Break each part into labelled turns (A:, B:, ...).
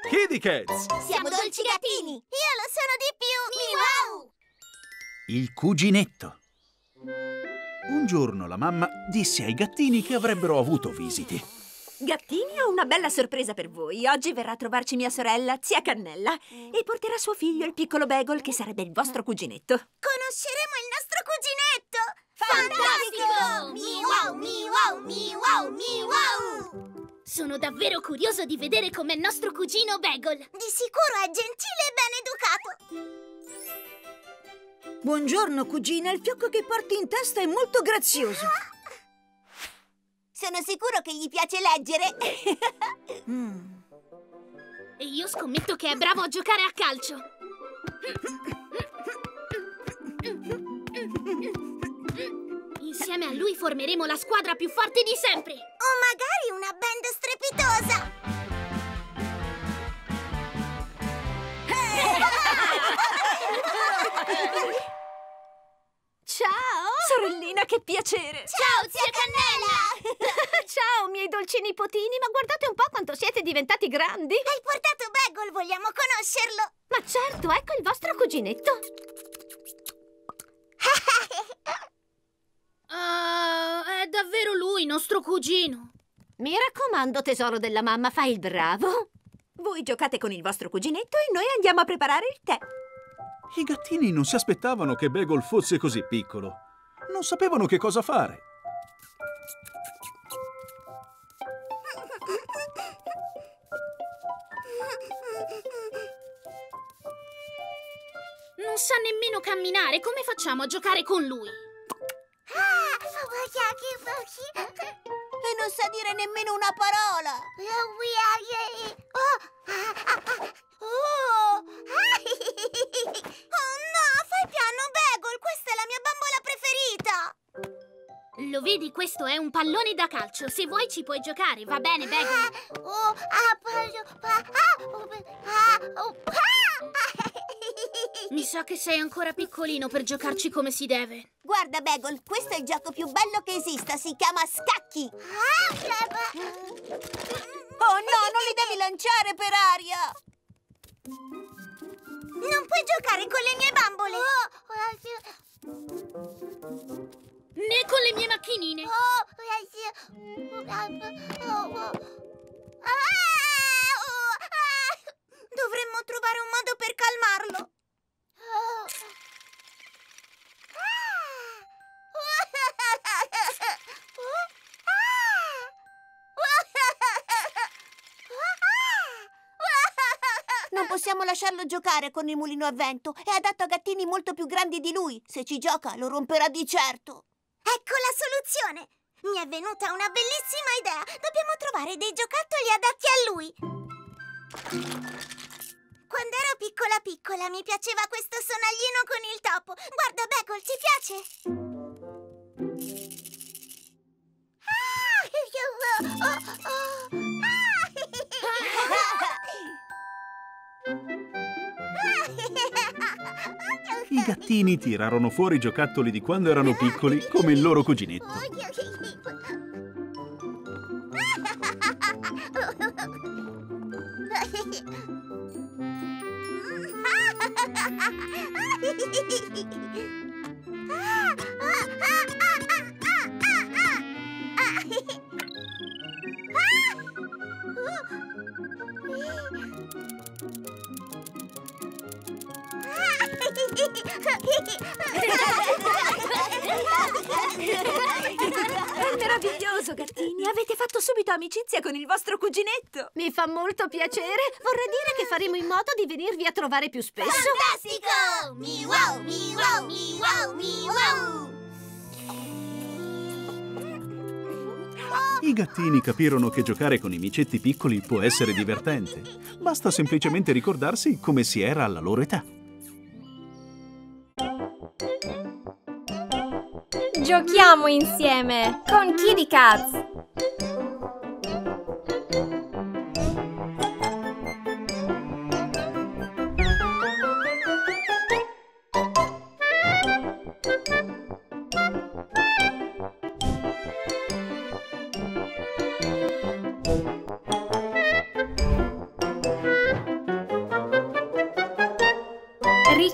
A: Kitty Cats!
B: Siamo dolci gattini!
C: Io lo sono di più! Miau!
A: Il cuginetto. Un giorno la mamma disse ai gattini che avrebbero avuto visite.
D: Gattini, ho una bella sorpresa per voi. Oggi verrà a trovarci mia sorella, zia Cannella, e porterà suo figlio, il piccolo Bagel, che sarebbe il vostro cuginetto.
C: Conosceremo il nostro cuginetto!
B: Fantastico! Miau, miau, miau, miau!
E: Sono davvero curioso di vedere com'è il nostro cugino Bagel.
C: Di sicuro è gentile e ben educato!
F: Buongiorno, cugina. Il fiocco che porti in testa è molto grazioso.
B: Sono sicuro che gli piace leggere.
F: Mm.
E: E io scommetto che è bravo a giocare a calcio. Insieme a lui formeremo la squadra più forte di sempre.
C: O magari una band strepitosa!
D: Ciao! Sorellina, che piacere!
B: Ciao, zia Cannella!
G: Ciao, miei dolci nipotini, ma guardate un po' quanto siete diventati grandi!
C: Hai portato Bagel, vogliamo conoscerlo!
G: Ma certo, ecco il vostro cuginetto!
E: Ah, è davvero lui, nostro cugino.
G: Mi raccomando, tesoro della mamma, fai il bravo!
D: Voi giocate con il vostro cuginetto e noi andiamo a preparare il tè.
A: I gattini non si aspettavano che Bagel fosse così piccolo. Non sapevano che cosa fare.
E: Non sa nemmeno camminare. Come facciamo a giocare con lui?
B: Una parola.
C: Oh! Oh no, fai piano, Bagel! Questa è la mia bambola preferita!
E: Lo vedi, questo è un pallone da calcio. Se vuoi ci puoi giocare, va bene, Bagel?
C: Oh, ah, voglio- ah, ah, oh, ah, oh, ah.
E: Mi sa che sei ancora piccolino per giocarci come si deve.
B: Guarda, Bagel, questo è il gioco più bello che esista. Si chiama scacchi. Oh no, non li devi lanciare per aria.
C: Non puoi giocare con le mie bambole!
E: Né con le mie macchinine.
C: Dovremmo trovare un modo per calmarlo.
B: Non possiamo lasciarlo giocare con il mulino a vento. È adatto a gattini molto più grandi di lui. Se ci gioca, lo romperà di certo.
C: Ecco la soluzione! Mi è venuta una bellissima idea! Dobbiamo trovare dei giocattoli adatti a lui! Quando ero piccola piccola mi piaceva questo sonaglino con il topo. Guarda, Beckel, ti piace?
A: I gattini tirarono fuori i giocattoli di quando erano piccoli come il loro cuginetto.
G: Molto piacere. Vorrei dire che faremo in modo di venirvi a trovare più spesso.
B: Fantastico! Miau, miau, miau, miau!
A: I gattini capirono che giocare con i micetti piccoli può essere divertente. Basta semplicemente ricordarsi come si era alla loro età.
H: Giochiamo insieme con Kitty Cats!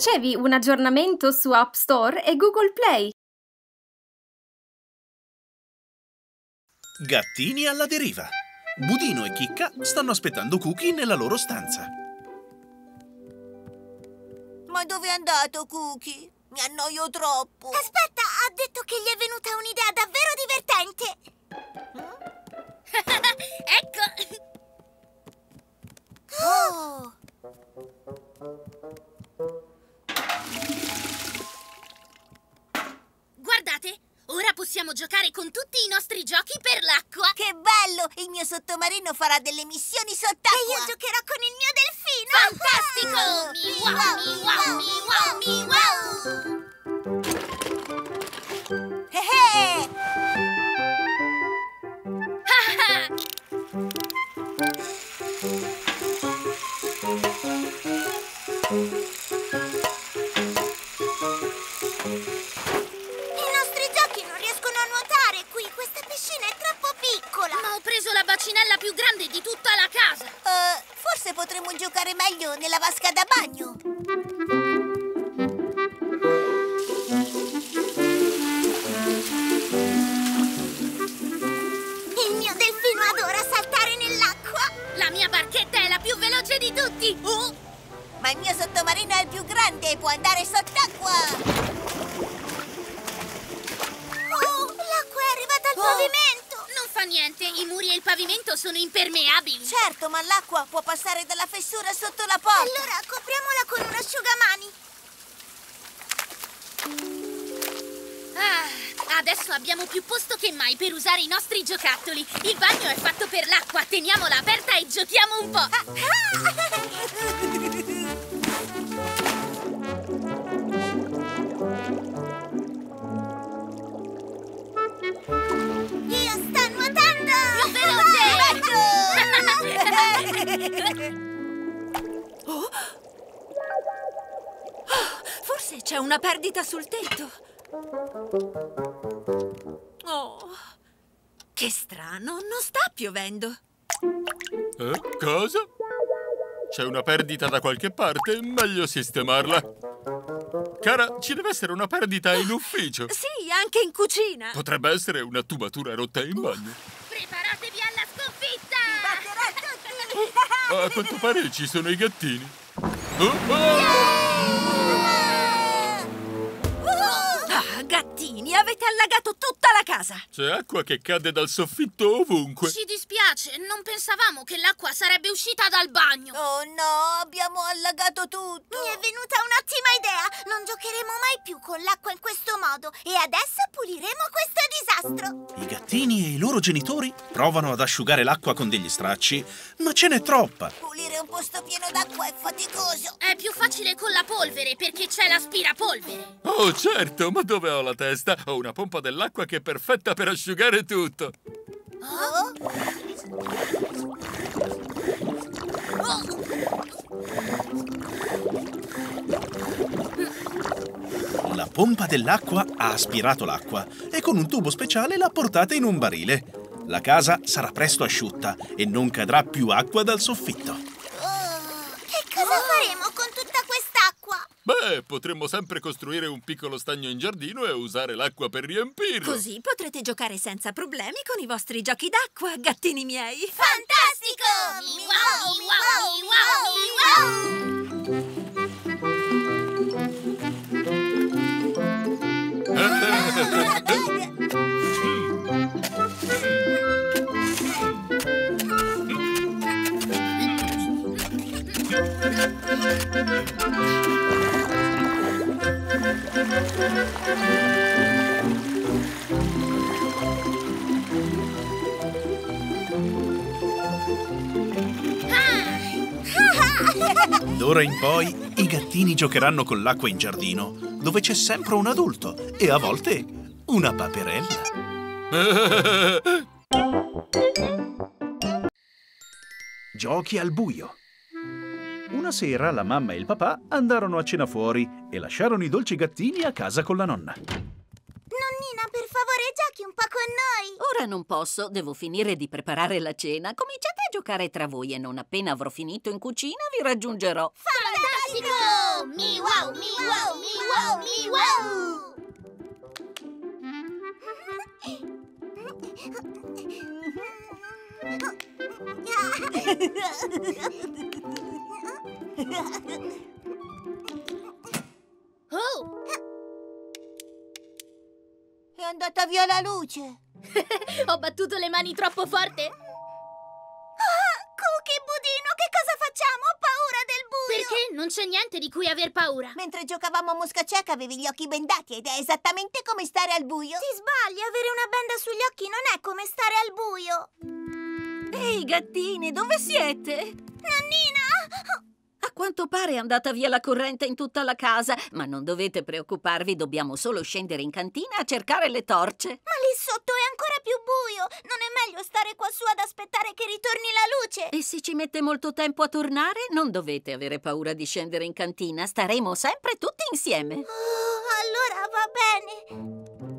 H: Ricevi un aggiornamento su App Store e Google Play.
I: Gattini alla deriva. Budino e Chicca stanno aspettando Cookie nella loro stanza.
B: Ma dove è andato Cookie? Mi annoio troppo.
C: Aspetta, ha detto che gli è venuta un'idea davvero divertente.
E: ecco!
B: Oh.
E: Ora possiamo giocare con tutti i nostri giochi per l'acqua.
B: Che bello! Il mio sottomarino farà delle missioni
C: E
B: sott'acqua.
C: io giocherò con il mio delfino.
E: Fantastico! Mi wow, mi wow, mi wow, mi wow!
B: Eh, eh.
C: Piccola.
E: Ma ho preso la bacinella più grande di tutta la casa.
B: Eh, forse potremmo giocare meglio nella vasca da bagno.
C: Il mio delfino adora saltare nell'acqua.
E: La mia barchetta è la più veloce di tutti. Oh,
B: Ma il mio sottomarino è il più grande e può andare sott'acqua.
C: Oh, l'acqua è arrivata al
B: Oh.
C: pavimento.
E: Niente, i muri e il pavimento sono impermeabili.
B: Certo, ma l'acqua può passare dalla fessura sotto la porta.
C: Allora copriamola con un asciugamani.
E: Ah, adesso abbiamo più posto che mai per usare i nostri giocattoli. Il bagno è fatto per l'acqua, teniamola aperta e giochiamo un po'.
D: Forse c'è una perdita sul tetto. Oh, che strano, non sta piovendo.
J: Eh, cosa? C'è una perdita da qualche parte? Meglio sistemarla. Cara, ci deve essere una perdita in ufficio.
D: Sì, anche in cucina.
J: Potrebbe essere una tubatura rotta in bagno. A quanto pare ci sono i gattini. Oh, oh!
D: Ah, gattini, avete allagato tutta la casa.
J: C'è acqua che cade dal soffitto ovunque.
E: Ci dispiace, non pensavamo che l'acqua sarebbe uscita dal bagno.
B: Oh no, abbiamo allagato tutto.
C: Mi è venuta un'ottima idea. Non giocheremo mai più con l'acqua in questo modo. E adesso puliremo questo disastro.
I: I gattini e i loro genitori provano ad asciugare l'acqua con degli stracci, ma ce n'è troppa.
B: Pulire un posto pieno d'acqua è faticoso.
E: È più facile con la polvere perché c'è l'aspirapolvere.
J: Oh, certo, ma dove ho la testa? Ho una pompa dell'acqua che è perfetta per asciugare tutto.
I: La pompa dell'acqua ha aspirato l'acqua e con un tubo speciale l'ha portata in un barile. La casa sarà presto asciutta e non cadrà più acqua dal soffitto.
C: Che cosa faremo con tutta quest'acqua?
J: Beh, potremmo sempre costruire un piccolo stagno in giardino e usare l'acqua per riempirlo.
D: Così potrete giocare senza problemi con i vostri giochi d'acqua, gattini miei.
C: Fantastico!
E: Mi wow, mi wow, mi wow, mi wow.
I: D'ora in poi i gattini giocheranno con l'acqua in giardino, dove c'è sempre un adulto e a volte una paperella. Giochi al buio. Una sera la mamma e il papà andarono a cena fuori e lasciarono i dolci gattini a casa con la nonna.
C: Nonnina, per favore, giochi un po' con noi.
K: Ora non posso, devo finire di preparare la cena. Cominciate a giocare tra voi e non appena avrò finito in cucina vi raggiungerò.
C: Fantastico!
E: Mi wow, mi wow, mi wow, mi wow! Oh!
B: È andata via la luce.
E: Ho battuto le mani troppo forte?
C: Ah, Cookie, Budino, che cosa facciamo? Ho paura del buio!
E: Perché non c'è niente di cui aver paura.
B: Mentre giocavamo a mosca cieca avevi gli occhi bendati ed è esattamente come stare al buio.
C: Ti sbagli, avere una benda sugli occhi non è come stare al buio.
K: Ehi, gattini, dove siete?
C: Nonnina!
K: Quanto pare è andata via la corrente in tutta la casa, ma non dovete preoccuparvi, dobbiamo solo scendere in cantina a cercare le torce.
C: Ma lì sotto è ancora più buio! Non è meglio stare qua su ad aspettare che ritorni la luce?
K: E se ci mette molto tempo a tornare, non dovete avere paura di scendere in cantina, staremo sempre tutti insieme.
C: Oh, allora va bene.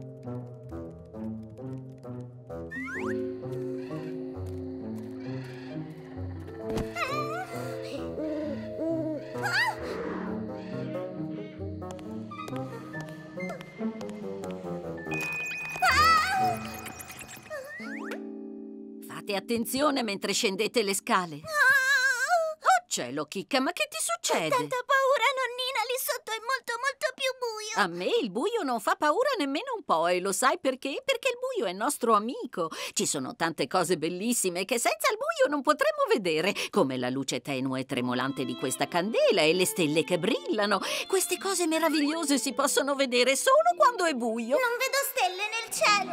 K: Fate attenzione mentre scendete le scale.
C: Ah!
K: Oh cielo, Chicca, ma che ti succede?
C: Tanta paura, nonnina, lì sotto è molto molto più buio.
K: A me il buio non fa paura nemmeno un po' e lo sai perché? Perché il buio è nostro amico. Ci sono tante cose bellissime che senza il buio non potremmo vedere, come la luce tenue e tremolante di questa candela e le stelle che brillano. Queste cose meravigliose si possono vedere solo quando è buio.
C: Non vedo stelle nel cielo.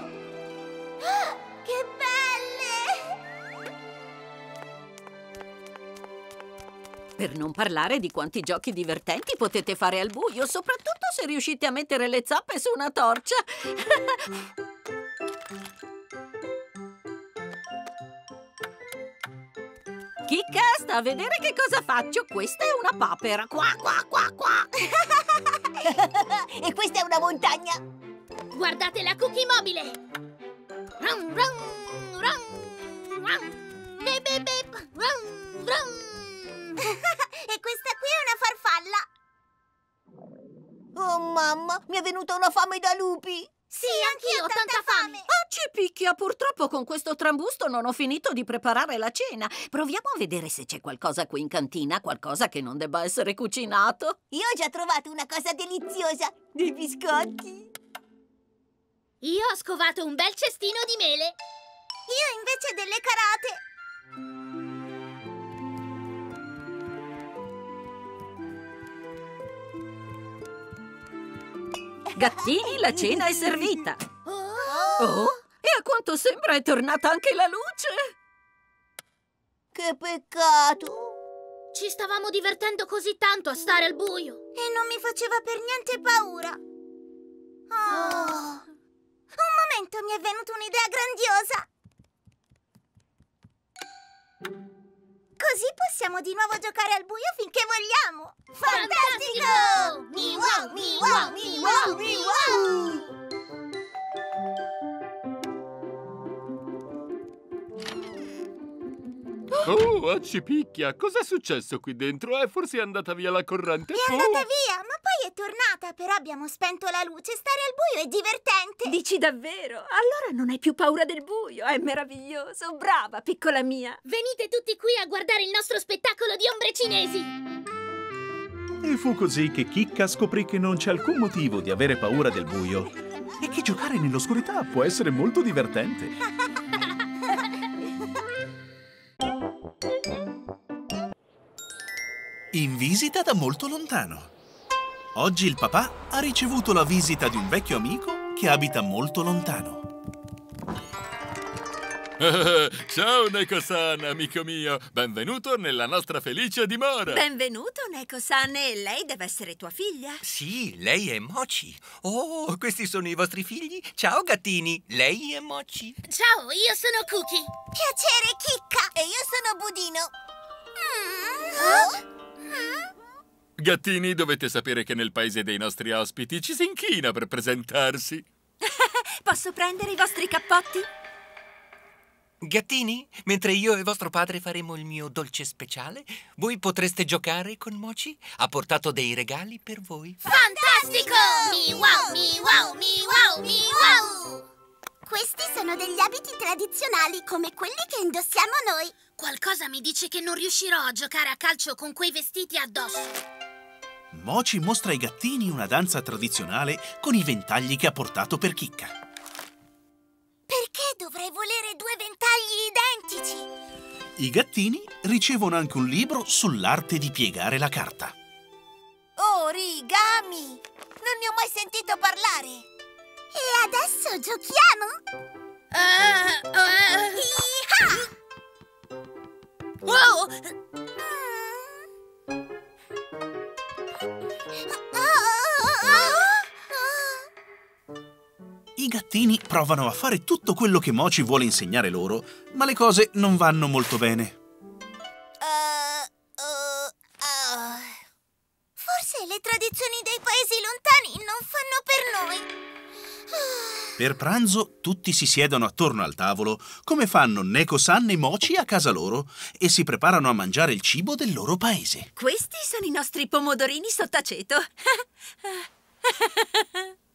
C: Ah, che belle!
K: Per non parlare di quanti giochi divertenti potete fare al buio, soprattutto se riuscite a mettere le zappe su una torcia. Chicca, sta a vedere che cosa faccio. Questa è una papera. Qua, qua, qua, qua.
B: e questa è una montagna.
E: Guardate la cookie mobile! Rum, rum, rum, rum. Bip, bip, bip. Rum, rum.
C: e questa qui è una farfalla.
B: Oh mamma, mi è venuta una fame da lupi.
C: Sì, anch'io ho tanta fame.
K: Ah, ci picchia. Purtroppo con questo trambusto non ho finito di preparare la cena. Proviamo a vedere se c'è qualcosa qui in cantina, qualcosa che non debba essere cucinato.
B: Io ho già trovato una cosa deliziosa. Dei biscotti.
E: Io ho scovato un bel cestino di mele.
C: Io invece delle carate.
K: Gattini, la cena è servita.
E: Oh!
K: E a quanto sembra è tornata anche la luce.
B: Che peccato.
E: Ci stavamo divertendo così tanto a stare al buio.
C: E non mi faceva per niente paura. Oh. Un momento, mi è venuta un'idea grandiosa. Così possiamo di nuovo giocare al buio finché vogliamo.
E: Fantastico! Mi wow, mi wow, mi wow, mi wow!
J: Oh, accipicchia! Cos'è successo qui dentro? Eh, forse è andata via la corrente.
C: È
J: Oh!
C: andata via, ma poi è tornata. Però abbiamo spento la luce. Stare al buio è divertente.
D: Dici davvero? Allora non hai più paura del buio, è meraviglioso. Brava, piccola mia.
E: Venite tutti qui a guardare il nostro spettacolo di ombre cinesi.
A: E fu così che Chicca scoprì che non c'è alcun motivo di avere paura del buio e che giocare nell'oscurità può essere molto divertente. In visita da molto lontano. Oggi il papà ha ricevuto la visita di un vecchio amico che abita molto lontano.
J: Ciao, Neko-san, amico mio. Benvenuto nella nostra felice dimora.
D: Benvenuto, Neko-san, e lei deve essere tua figlia?
L: Sì, lei è Mochi. Oh, questi sono i vostri figli? Ciao, gattini. Lei è Mochi.
E: Ciao, io sono Cookie.
C: Piacere, Chicca.
B: E io sono Budino.
J: Gattini, dovete sapere che nel paese dei nostri ospiti ci si inchina per presentarsi.
D: Posso prendere i vostri cappotti?
L: Gattini, mentre io e vostro padre faremo il mio dolce speciale, voi potreste giocare con Mochi? Ha portato dei regali per voi.
E: Fantastico! Mi wow, mi wow, mi wow, mi wow!
C: Questi sono degli abiti tradizionali come quelli che indossiamo noi.
E: Qualcosa mi dice che non riuscirò a giocare a calcio con quei vestiti addosso.
A: Mochi mostra ai gattini una danza tradizionale con i ventagli che ha portato per Chicca.
C: Perché dovrei volere due ventagli identici?
A: I gattini ricevono anche un libro sull'arte di piegare la carta.
B: Origami! Non ne ho mai sentito parlare!
C: E adesso giochiamo?
E: Eh, eh. Wow!
A: I gattini provano a fare tutto quello che Mochi vuole insegnare loro, ma le cose non vanno molto bene.
C: Per
A: pranzo tutti si siedono attorno al tavolo, come fanno Neko-san e Mochi a casa loro, e si preparano a mangiare il cibo del loro paese.
D: Questi sono i nostri pomodorini sottaceto.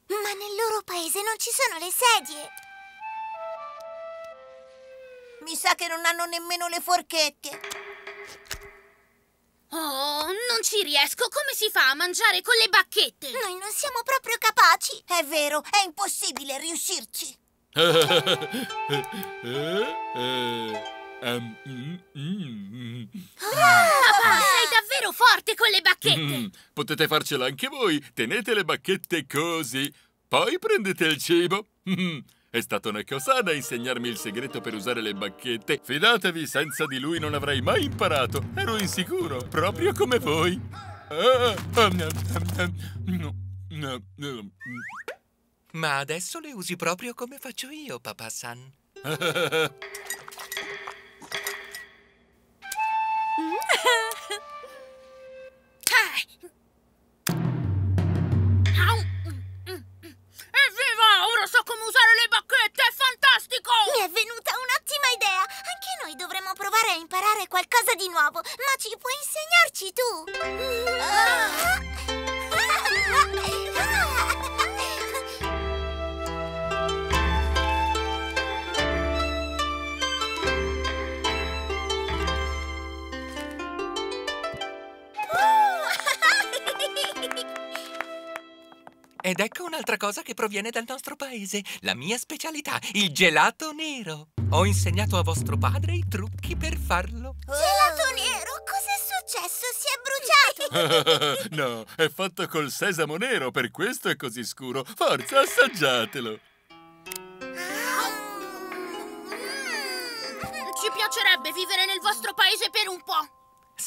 C: Ma nel loro paese non ci sono le sedie.
B: Mi sa che non hanno nemmeno le forchette.
E: Oh, non ci riesco. Come si fa a mangiare con le bacchette?
C: Noi non siamo proprio capaci.
B: È vero, è impossibile riuscirci.
J: Ehm, mm, mm,
E: Papà, sei davvero forte con le bacchette.
J: mm. Potete farcela anche voi. Tenete le bacchette così. Poi prendete il cibo. È stato Neko-san a insegnarmi il segreto per usare le bacchette. Fidatevi, senza di lui non avrei mai imparato. Ero insicuro, proprio come voi.
L: Ma adesso le usi proprio come faccio io, papà-san.
E: Au. usare le bacchette! È fantastico!
C: Mi è venuta un'ottima idea. Anche noi dovremmo provare a imparare qualcosa di nuovo. Ma ci puoi insegnarci tu.
L: Ed ecco un'altra cosa che proviene dal nostro paese, la mia specialità, il gelato nero. Ho insegnato a vostro padre i trucchi per farlo.
C: Gelato nero, cos'è successo? Si è bruciato.
J: no, è fatto col sesamo nero, per questo è così scuro. Forza, assaggiatelo.
E: Ci piacerebbe vivere nel vostro paese per un po'.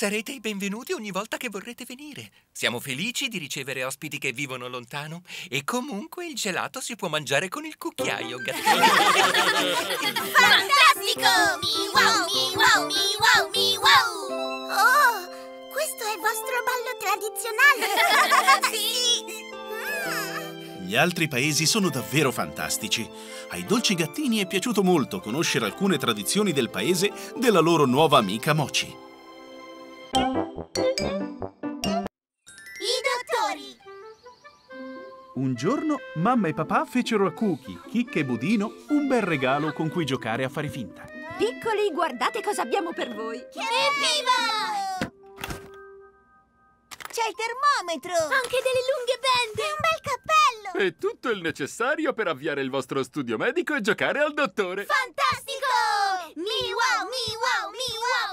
L: Sarete i benvenuti ogni volta che vorrete venire. Siamo felici di ricevere ospiti che vivono lontano e comunque il gelato si può mangiare con il cucchiaio, gattino.
E: Fantastico! Mi wow, mi wow, mi wow, mi wow!
C: Oh, questo è il vostro ballo tradizionale. sì. Mm.
A: Gli altri paesi sono davvero fantastici. Ai dolci gattini è piaciuto molto conoscere alcune tradizioni del paese della loro nuova amica Mochi.
C: I dottori.
I: Un giorno mamma e papà fecero a Cookie, Chicca e Budino un bel regalo con cui giocare a fare finta.
D: Piccoli, guardate cosa abbiamo per voi.
B: Evviva! C'è il termometro!
E: Anche delle lunghe bende!
C: Un bel cappello.
J: E tutto il necessario per avviare il vostro studio medico e giocare al dottore.
C: Fantastico! Mi wow, mi wow, mi wow,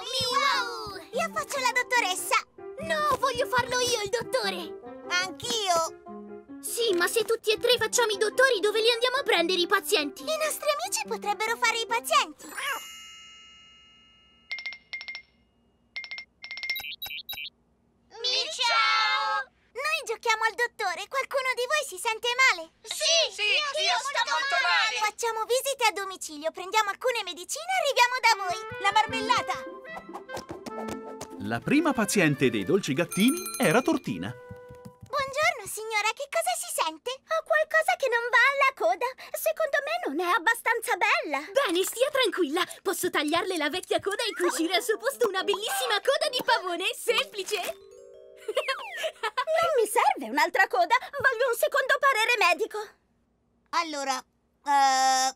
C: faccio la dottoressa.
E: No, voglio farlo io il dottore!
B: Anch'io!
E: Sì, ma se tutti e tre facciamo i dottori, dove li andiamo a prendere i pazienti?
C: I nostri amici potrebbero fare i pazienti.
E: Ciao!
C: Noi giochiamo al dottore. Qualcuno di voi si sente male?
E: Sì, sì, io, sto molto male!
C: Facciamo visite a domicilio, prendiamo alcune medicine e arriviamo da voi.
B: La marmellata!
I: La prima paziente dei dolci gattini era Tortina.
C: Buongiorno, signora, che cosa si sente? Ho qualcosa che non va alla coda. Secondo me non è abbastanza bella.
E: Bene, stia tranquilla. Posso tagliarle la vecchia coda e cucire al suo posto una bellissima coda di pavone. Semplice.
C: Non mi serve un'altra coda. Voglio un secondo parere medico.
B: Allora, eh,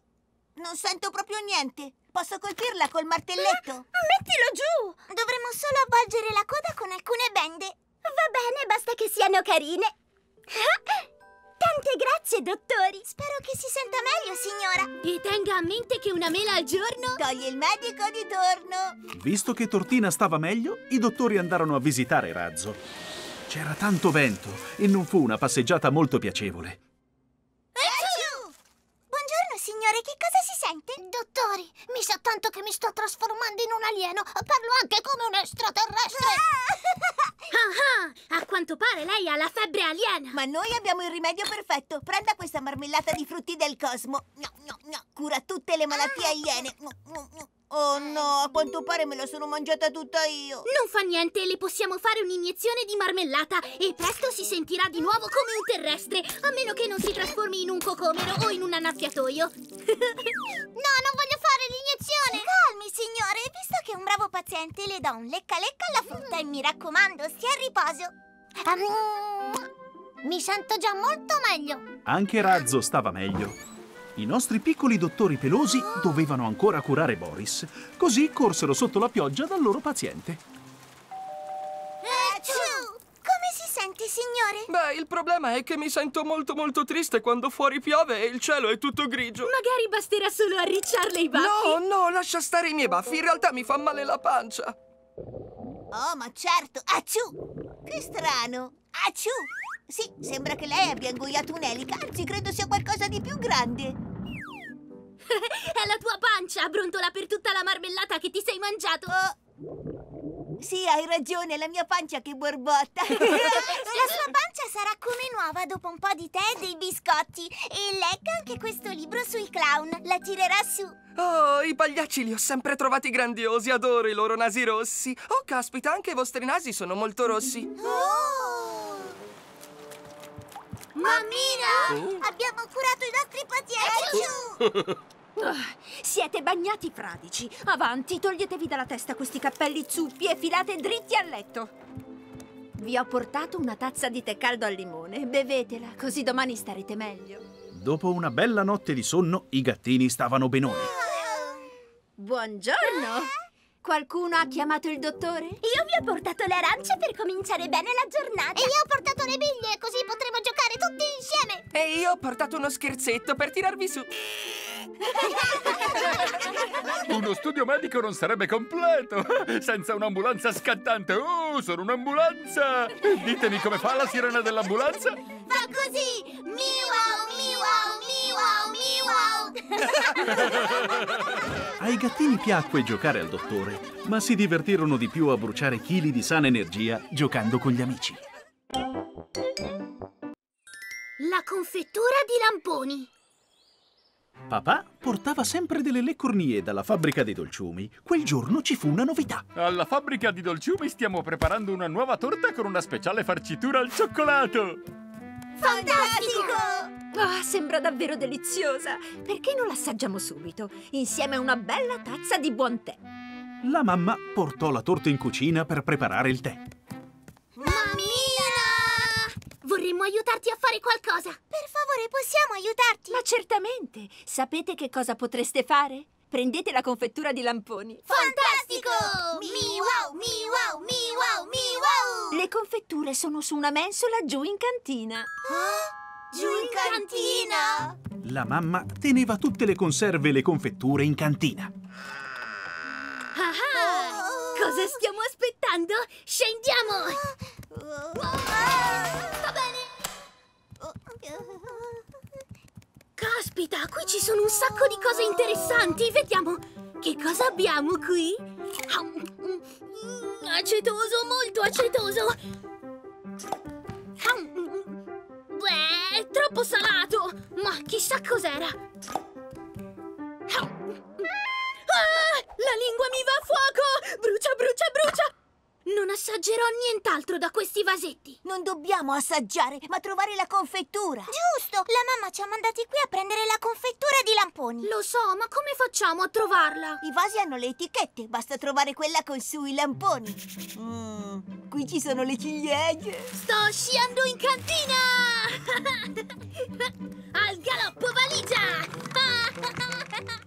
B: non sento proprio niente. Posso colpirla col martelletto?
C: Mettilo giù! Dovremmo solo avvolgere la coda con alcune bende. Va bene, basta che siano carine. Tante grazie, dottori. Spero che si senta meglio, signora.
E: E tenga a mente che una mela al giorno...
B: Togli il medico di torno.
I: Visto che Tortina stava meglio, i dottori andarono a visitare Razzo. C'era tanto vento e non fu una passeggiata molto piacevole.
C: Signore. Che cosa si sente? Dottori, mi sa tanto che mi sto trasformando in un alieno. Parlo anche come un extraterrestre.
E: Ah ah! A quanto pare lei ha la febbre aliena.
B: Ma noi abbiamo il rimedio perfetto. Prenda questa marmellata di frutti del cosmo. Gno, gno, gno. Cura tutte le malattie aliene. Gno, gno, gno. Oh no, a quanto pare me la sono mangiata tutta io.
E: Non fa niente, le possiamo fare un'iniezione di marmellata e presto si sentirà di nuovo come un terrestre, a meno che non si trasformi in un cocomero o in un annaffiatoio.
C: No, non voglio fare l'iniezione. Calmi, signore. Visto che è un bravo paziente, le do un lecca lecca alla frutta e mi raccomando, stia a riposo. Ah, Mi sento già molto meglio.
I: Anche Razzo stava meglio. I nostri piccoli dottori pelosi dovevano ancora curare Boris, così corsero sotto la pioggia dal loro paziente.
C: Achoo! Come si sente, signore?
M: Beh, il problema è che mi sento molto molto triste quando fuori piove e il cielo è tutto grigio.
E: Magari basterà solo arricciarle i baffi.
M: No, no, lascia stare i miei baffi, in realtà mi fa male la pancia.
B: Oh, ma certo. Acciù! Che strano. Acciù! Sì, sembra che lei abbia ingoiato un'elica, anzi credo sia qualcosa di più grande.
E: È la tua pancia, brontola per tutta la marmellata che ti sei mangiato.
B: Oh. Sì, hai ragione, la mia pancia che borbotta.
C: La sua pancia sarà come nuova dopo un po' di tè e dei biscotti. E legga anche questo libro sui clown. La tirerà su.
M: Oh, i pagliacci li ho sempre trovati grandiosi, adoro i loro nasi rossi. Oh, caspita, anche i vostri nasi sono molto rossi.
C: Oh! Mammina! Abbiamo curato i nostri pazienti!
D: Ah, siete bagnati fradici. Avanti, toglietevi dalla testa questi cappelli zuppi e filate dritti a letto. Vi ho portato una tazza di tè caldo al limone. Bevetela, così domani starete meglio.
I: Dopo una bella notte di sonno, i gattini stavano benoni.
D: Buongiorno! Qualcuno ha chiamato il dottore?
C: Io vi ho portato le arance per cominciare bene la giornata. E io ho portato le biglie, così tutti insieme.
M: E io ho portato uno scherzetto per tirarvi su.
J: Uno studio medico non sarebbe completo senza un'ambulanza scattante. Oh, sono un'ambulanza! Ditemi come fa la sirena dell'ambulanza?
C: Fa così! Miau, miau, miau, miau.
I: Ai gattini piacque giocare al dottore, ma si divertirono di più a bruciare chili di sana energia giocando con gli amici.
E: La confettura di lamponi.
I: Papà portava sempre delle leccornie dalla fabbrica dei dolciumi. Quel giorno ci fu una novità.
J: Alla fabbrica di dolciumi stiamo preparando una nuova torta con una speciale farcitura al cioccolato.
C: Fantastico!
D: Ah, sembra davvero deliziosa. Perché non l'assaggiamo subito, insieme a una bella tazza di buon tè?
I: La mamma portò la torta in cucina per preparare il tè.
E: Vorremmo aiutarti a fare qualcosa.
C: Per favore, possiamo aiutarti?
D: Ma certamente. Sapete che cosa potreste fare? Prendete la confettura di lamponi.
C: Fantastico! Miau, miau, miau, miau!
D: Le confetture sono su una mensola giù in cantina.
C: Giù in cantina!
I: La mamma teneva tutte le conserve e le confetture in cantina.
E: Ah, Cosa stiamo aspettando? Scendiamo!
C: Va bene!
E: Caspita, qui ci sono un sacco di cose interessanti. Vediamo. Che cosa abbiamo qui? Mm, Acetoso, molto acetoso. Beh, è troppo salato. Ma chissà cos'era. Assaggerò nient'altro da questi vasetti.
B: Non dobbiamo assaggiare, ma trovare la confettura.
C: Giusto! La mamma ci ha mandati qui a prendere la confettura di lamponi.
E: Lo so, ma come facciamo a trovarla?
B: I vasi hanno le etichette, basta trovare quella con su i lamponi. Mm, qui ci sono le ciliegie.
E: Sto sciando in cantina! Al galoppo valigia!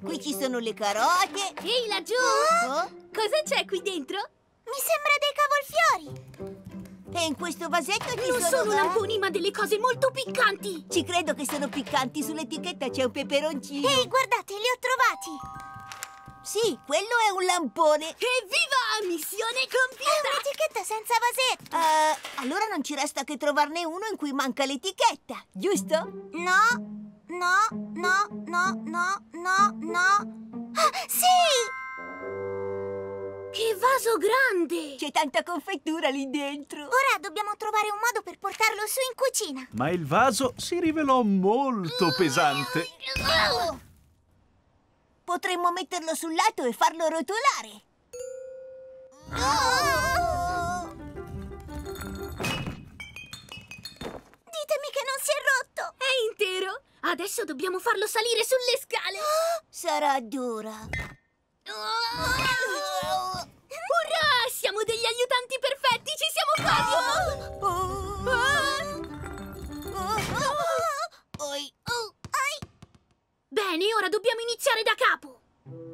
B: Qui ci sono le carote.
E: Ehi, laggiù!
B: Oh?
E: Cosa c'è qui dentro?
C: Mi sembra dei cavolfiori.
B: E in questo vasetto ci
E: Non
B: sono...
E: sono lamponi, ma delle cose molto piccanti!
B: Ci credo che sono piccanti, sull'etichetta c'è un peperoncino.
C: Ehi, guardate, li ho trovati.
B: Sì, quello è un lampone.
E: Evviva! Missione
C: È
E: compiuta!
C: un'etichetta senza vasetto.
B: Eh, allora non ci resta che trovarne uno in cui manca l'etichetta, giusto?
C: No, no, no, no, no, no, no. Ah, sì!
E: Che vaso grande!
B: C'è tanta confettura lì dentro.
C: Ora dobbiamo trovare un modo per portarlo su in cucina.
I: Ma il vaso si rivelò molto pesante.
B: Potremmo metterlo sul lato e farlo rotolare.
C: Ditemi che non si è rotto.
E: È intero! Adesso dobbiamo farlo salire sulle scale!
B: Sarà dura.
E: Urrà! Siamo degli aiutanti perfetti! Ci siamo fatti!
B: Oi.
E: Bene, ora dobbiamo iniziare da capo!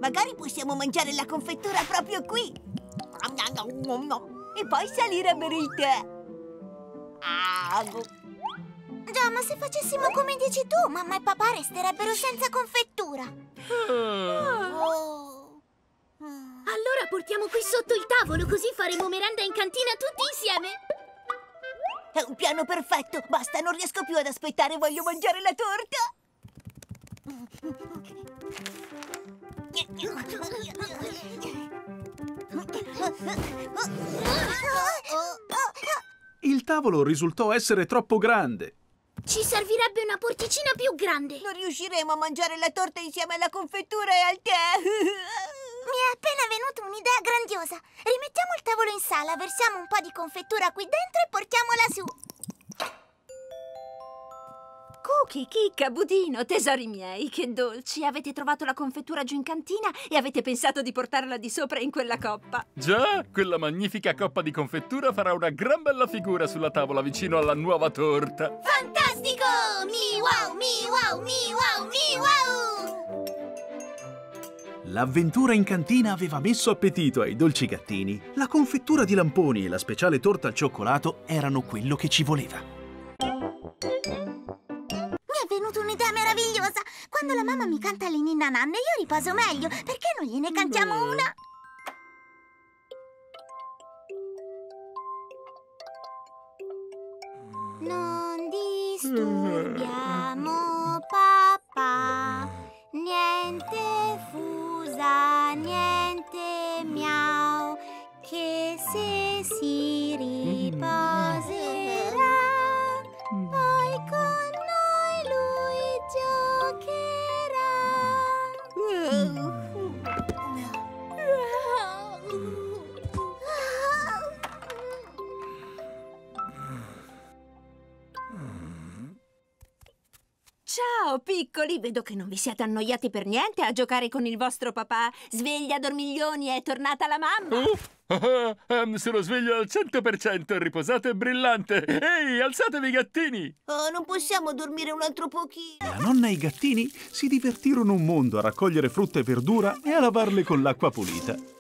B: Magari possiamo mangiare la confettura proprio qui. E poi salire a bere il tè. Ah,
C: Già, ma se facessimo come dici tu, mamma e papà resterebbero senza confettura.
B: oh.
E: Allora portiamo qui sotto il tavolo, così faremo merenda in cantina tutti insieme!
B: È un piano perfetto. Basta, non riesco più ad aspettare. Voglio mangiare la torta.
I: Il tavolo risultò essere troppo grande.
E: Ci servirebbe una porticina più grande!
B: Non riusciremo a mangiare la torta insieme alla confettura e al tè.
C: Mi è appena venuta un'idea grandiosa. Rimettiamo il tavolo in sala, versiamo un po' di confettura qui dentro e portiamola su.
D: Cookie, chicca, budino, tesori miei, che dolci. Avete trovato la confettura giù in cantina e avete pensato di portarla di sopra in quella coppa.
J: Già, quella magnifica coppa di confettura farà una gran bella figura sulla tavola vicino alla nuova torta.
C: Fantastico! Mi wow, mi wow, mi wow, mi wow!
I: L'avventura in cantina aveva messo appetito ai dolci gattini. La confettura di lamponi e la speciale torta al cioccolato erano quello che ci voleva.
C: Mi è venuta un'idea meravigliosa! Quando la mamma mi canta le ninna nanne io riposo meglio. Perché non gliene cantiamo una? Non disturbiamo papà. Niente fusa, niente miau. Che se si riposerà,
D: Ciao, piccoli! Vedo che non vi siete annoiati per niente a giocare con il vostro papà. Sveglia, dormiglioni, è tornata la mamma!
J: Ah, ah, sono sveglio al 100%, riposato e brillante. Ehi, alzatevi gattini!
B: Oh, non possiamo dormire un altro pochino.
I: La nonna e i gattini si divertirono un mondo a raccogliere frutta e verdura e a lavarle con l'acqua pulita.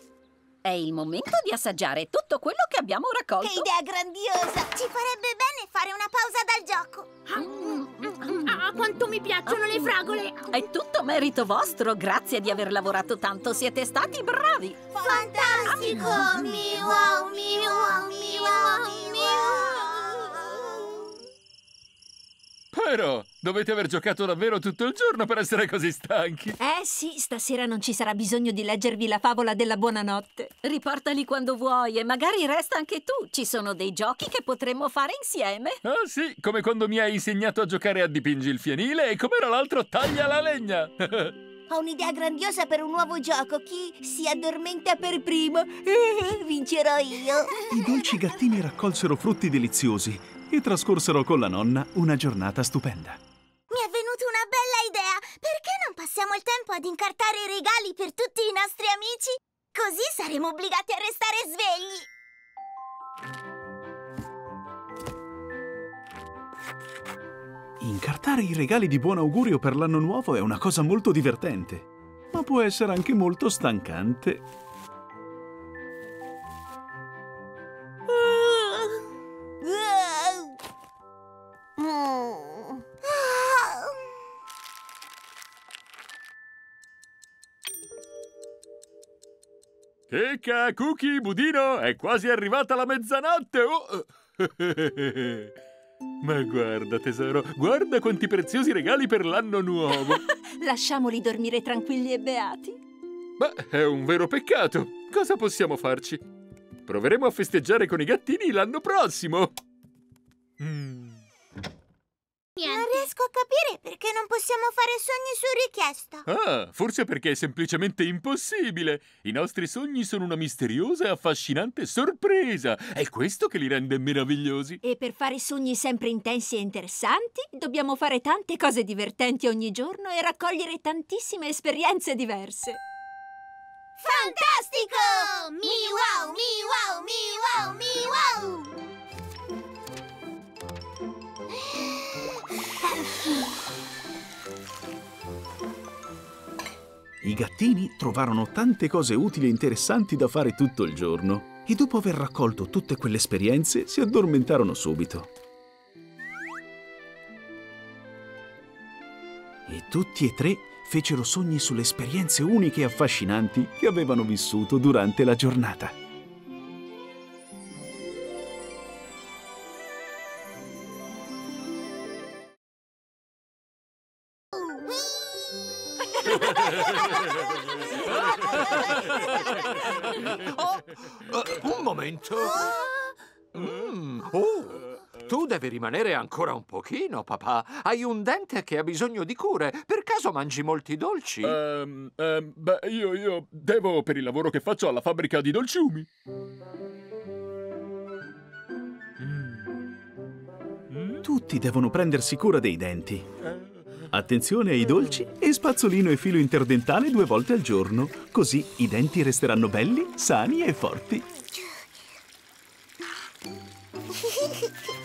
K: È il momento di assaggiare tutto quello che abbiamo raccolto.
B: Che idea grandiosa!
C: Ci farebbe bene fare una pausa dal gioco.
E: Ah, quanto mi piacciono le fragole!
K: È tutto merito vostro, grazie di aver lavorato tanto, siete stati bravi.
C: Fantastico! Mi wow, mi wow, mi wow, mi wow.
J: Però dovete aver giocato davvero tutto il giorno per essere così stanchi.
D: Eh sì, stasera non ci sarà bisogno di leggervi la favola della buonanotte.
K: Riportali quando vuoi e magari resta anche tu. Ci sono dei giochi che potremmo fare insieme.
J: Ah sì, come quando mi hai insegnato a giocare a dipingi il fienile e com'era l'altro taglia la legna.
B: Ho un'idea grandiosa per un nuovo gioco. Chi si addormenta per primo vincerò io.
I: I dolci gattini raccolsero frutti deliziosi e trascorsero con la nonna una giornata stupenda.
C: Mi è venuta una bella idea! Perché non passiamo il tempo ad incartare i regali per tutti i nostri amici? Così saremo obbligati a restare svegli!
I: Incartare i regali di buon augurio per l'anno nuovo è una cosa molto divertente, ma può essere anche molto stancante.
J: Checca, Cookie, Budino, è quasi arrivata la mezzanotte! Oh. Ma guarda, tesoro, guarda quanti preziosi regali per l'anno nuovo!
D: Lasciamoli dormire tranquilli e beati.
J: Beh, è un vero peccato! Cosa possiamo farci? Proveremo a festeggiare con i gattini l'anno prossimo! Mm.
C: Non riesco a capire perché non possiamo fare sogni su richiesta.
J: Ah, forse perché è semplicemente impossibile. I nostri sogni sono una misteriosa e affascinante sorpresa. È questo che li rende meravigliosi.
D: E per fare sogni sempre intensi e interessanti, dobbiamo fare tante cose divertenti ogni giorno e raccogliere tantissime esperienze diverse.
C: Fantastico! Mi wow, mi wow, mi wow, mi wow!
I: I gattini trovarono tante cose utili e interessanti da fare tutto il giorno e dopo aver raccolto tutte quelle esperienze si addormentarono subito. E tutti e tre fecero sogni sulle esperienze uniche e affascinanti che avevano vissuto durante la giornata.
N: Devi rimanere ancora un pochino, papà. Hai un dente che ha bisogno di cure. Per caso mangi molti dolci?
J: Ehm, ehm, beh, io, io devo per il lavoro che faccio alla fabbrica di dolciumi.
I: Tutti devono prendersi cura dei denti. Attenzione ai dolci e spazzolino e filo interdentale due volte al giorno, così i denti resteranno belli, sani e forti.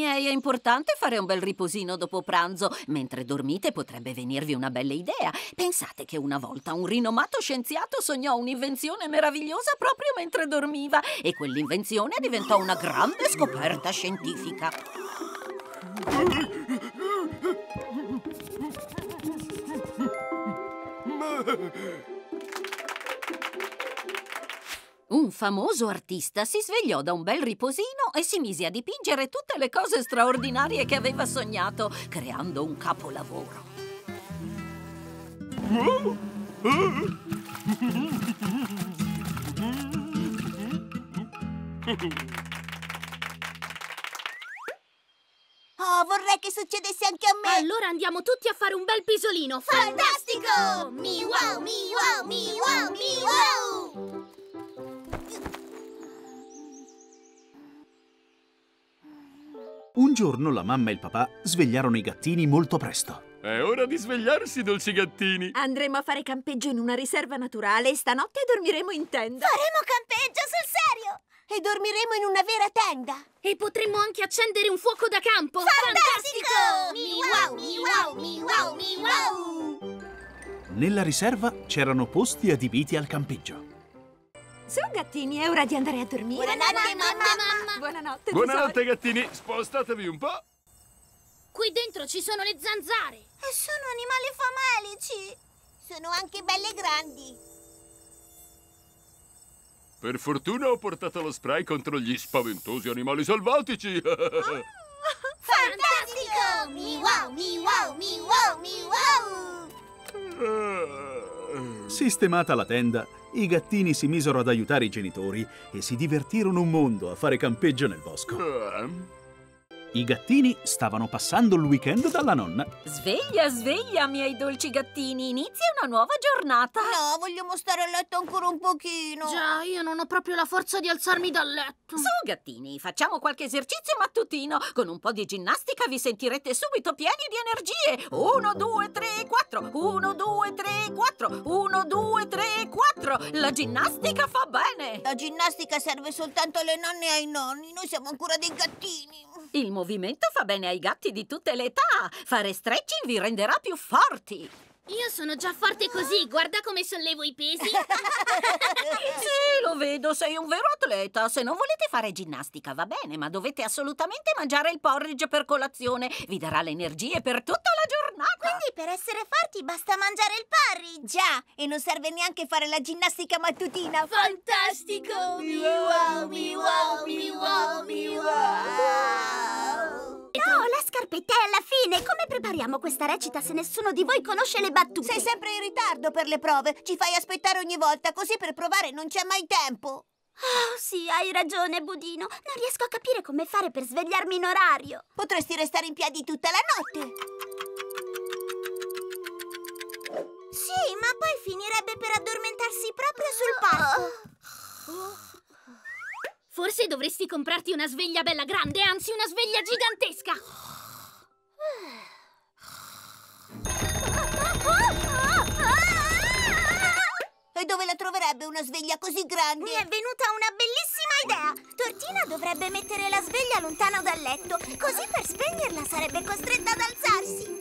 K: miei, è importante fare un bel riposino dopo pranzo. Mentre dormite potrebbe venirvi una bella idea. Pensate che una volta un rinomato scienziato sognò un'invenzione meravigliosa proprio mentre dormiva e quell'invenzione diventò una grande scoperta scientifica. Un famoso artista si svegliò da un bel riposino e si mise a dipingere tutte le cose straordinarie che aveva sognato, creando un capolavoro.
B: Oh, vorrei che succedesse anche a me!
E: Allora andiamo tutti a fare un bel pisolino!
C: Fantastico! Mi wow, mi wow, mi wow, mi wow!
I: Un giorno la mamma e il papà svegliarono i gattini molto presto.
J: È ora di svegliarsi, dolci gattini.
D: Andremo a fare campeggio in una riserva naturale e stanotte dormiremo in tenda.
C: Faremo campeggio sul serio!
B: E dormiremo in una vera tenda!
E: E potremmo anche accendere un fuoco da campo!
C: Fantastico! Mi wow, mi wow, mi wow, mi wow!
I: Nella riserva c'erano posti adibiti al campeggio.
D: Su, gattini, è ora di andare a dormire.
C: Buonanotte, mamma!
D: Buonanotte,
J: Buonanotte, gattini. Spostatevi un po'.
E: Qui dentro ci sono le zanzare!
C: E sono animali famelici!
B: Sono anche belle grandi!
J: Per fortuna ho portato lo spray contro gli spaventosi animali selvatici.
C: Fantastico! Mi wow, mi wow, mi wow, mi wow!
I: Sistemata la tenda, i gattini si misero ad aiutare i genitori e si divertirono un mondo a fare campeggio nel bosco. I gattini stavano passando il weekend dalla nonna.
K: Sveglia, sveglia, miei dolci gattini. Inizia una nuova giornata.
B: No, vogliamo stare a letto ancora un pochino.
E: Già, io non ho proprio la forza di alzarmi dal letto.
K: Su, gattini, facciamo qualche esercizio mattutino. Con un po' di ginnastica vi sentirete subito pieni di energie. Uno, due, tre, quattro. Uno, due, tre, quattro. Uno, due, tre, quattro. La ginnastica fa bene.
B: La ginnastica serve soltanto alle nonne e ai nonni. Noi siamo ancora dei gattini.
K: Il movimento fa bene ai gatti di tutte le età. Fare stretching vi renderà più forti.
E: Io sono già forte così, guarda come sollevo i pesi.
K: sì, lo vedo, sei un vero atleta. Se non volete fare ginnastica va bene, ma dovete assolutamente mangiare il porridge per colazione. Vi darà le energie per tutta la giornata.
C: Quindi per essere forti basta mangiare il porridge.
B: Già, e non serve neanche fare la ginnastica mattutina.
E: Fantastico!
B: Miau, miau, miau, miau.
C: No, la scarpetta è alla fine. Come prepariamo questa recita se nessuno di voi conosce le battute?
B: Sei sempre in ritardo per le prove. Ci fai aspettare ogni volta, così per provare non c'è mai tempo.
C: Oh, sì, hai ragione, Budino. Non riesco a capire come fare per svegliarmi in orario.
B: Potresti restare in piedi tutta la notte.
C: Sì, ma poi finirebbe per addormentarsi proprio sul palco.
E: Forse dovresti comprarti una sveglia bella grande, anzi una sveglia gigantesca.
B: E dove la troverebbe una sveglia così grande?
C: Mi è venuta una bellissima idea! Tortina dovrebbe mettere la sveglia lontano dal letto, così per spegnerla sarebbe costretta ad alzarsi.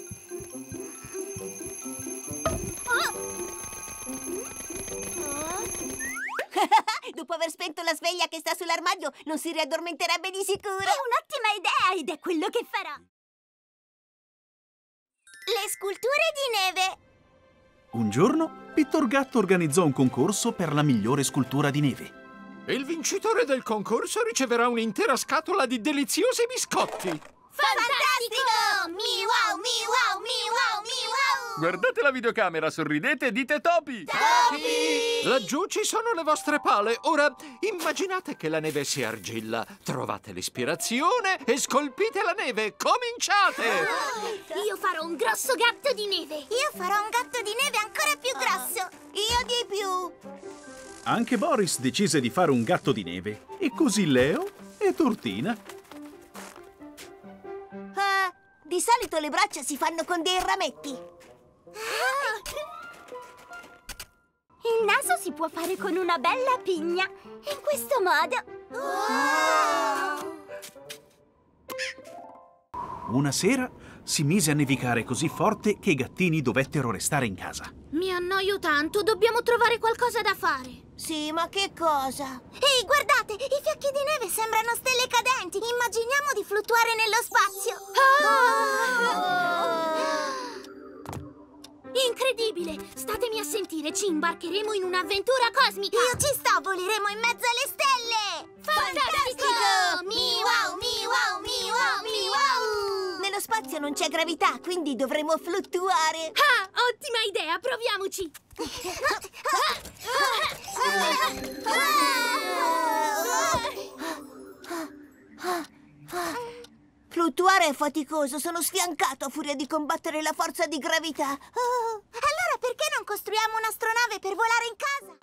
B: Dopo aver spento la sveglia che sta sull'armadio, non si riaddormenterebbe di sicuro.
C: È un'ottima idea ed è quello che farò. Le sculture di neve.
I: Un giorno, Pittor Gatto organizzò un concorso per la migliore scultura di neve.
N: Il vincitore del concorso riceverà un'intera scatola di deliziosi biscotti.
C: Fantastico! Mi wow, mi wow, mi wow, mi wow!
J: Guardate la videocamera, sorridete e dite topi!
C: Topi!
N: Laggiù ci sono le vostre pale. Ora immaginate che la neve sia argilla. Trovate l'ispirazione e scolpite la neve. Cominciate!
E: Io farò un grosso gatto di neve.
C: Io farò un gatto di neve ancora più grosso.
B: Io di più.
I: Anche Boris decise di fare un gatto di neve. E così Leo e Tortina.
B: Eh, di solito le braccia si fanno con dei rametti.
C: Il naso si può fare con una bella pigna. In questo modo.
I: Una sera si mise a nevicare così forte che i gattini dovettero restare in casa.
E: Mi annoio tanto, dobbiamo trovare qualcosa da fare.
B: Sì, ma che cosa?
C: Ehi, guardate, i fiocchi di neve sembrano stelle cadenti. Immaginiamo di fluttuare nello spazio.
E: Incredibile! Statemi a sentire, ci imbarcheremo in un'avventura cosmica!
C: Io ci sto, voleremo in mezzo alle stelle!
E: Fantastico!
C: Mi wow, mi wow, mi wow, mi wow!
B: Nello spazio non c'è gravità, quindi dovremo fluttuare.
E: Ah, ottima idea, proviamoci!
B: Fluttuare è faticoso, sono sfiancato a furia di combattere la forza di gravità. Oh.
C: Allora perché non costruiamo un'astronave per volare in casa?